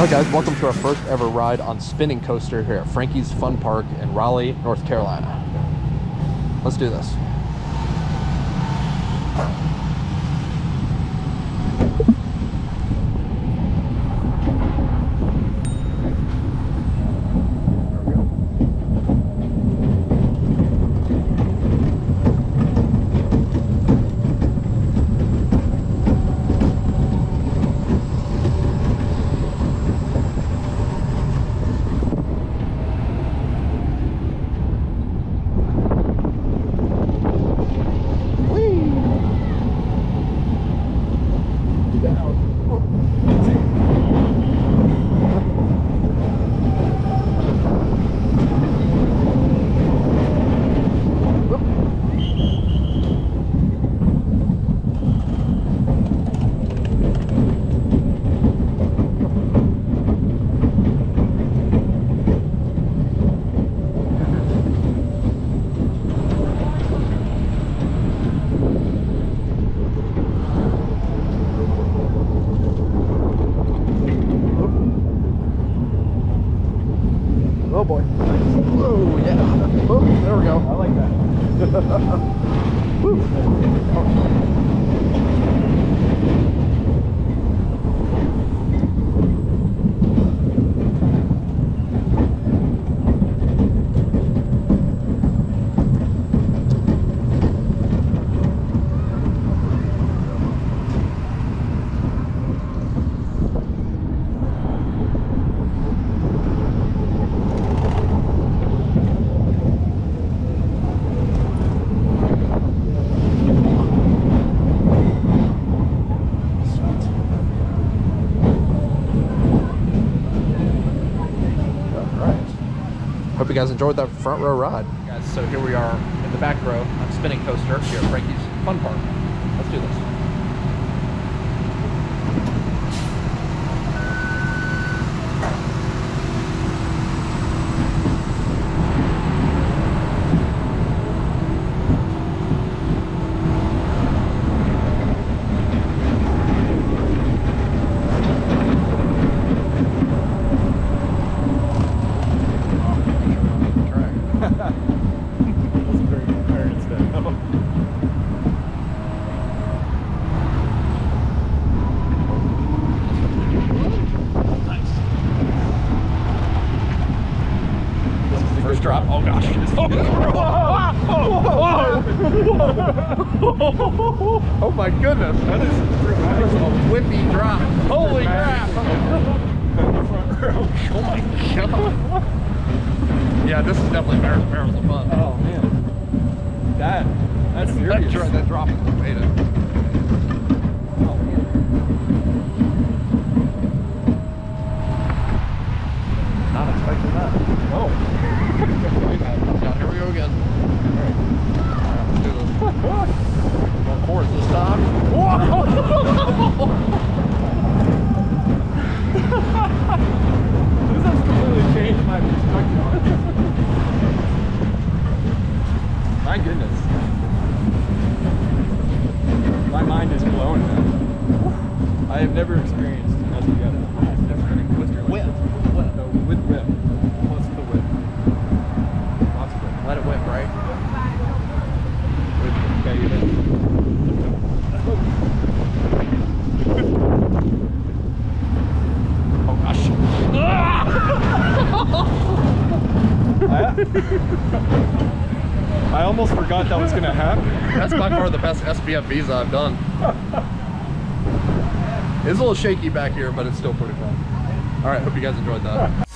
Hi guys, welcome to our first ever ride on spinning coaster here at Frankie's Fun Park in Raleigh, North Carolina. Let's do this. Oh boy. Whoa, yeah. Oh, there we go. I like that. Woo. Alright. Hope you guys enjoyed that front row ride. Guys, so here we are in the back row on spinning coaster here at Frankie's Fun Park. Let's do this. Drop. Oh gosh. Oh, my goodness. That is That a whippy drop. Holy crap. Oh my god. Yeah, this is definitely barrels, barrels of fun. Oh man. That that's that, serious. dro- that drop is made it. Oh man. Not expecting that. Oh. Yeah, here we go again. Alright, let's do this. Going forward this time. This has completely changed my goodness. My mind is blown now. I have never experienced nothing yet. Never been a coaster like Whip. this. Whip. No, with whip. Plus the whip. Lots of whip. Let it whip, right? Okay, you did. Oh gosh. I, almost forgot that was gonna happen. That's by far the best SBF visa I've done. It's a little shaky back here, but it's still pretty fun. All right, hope you guys enjoyed that.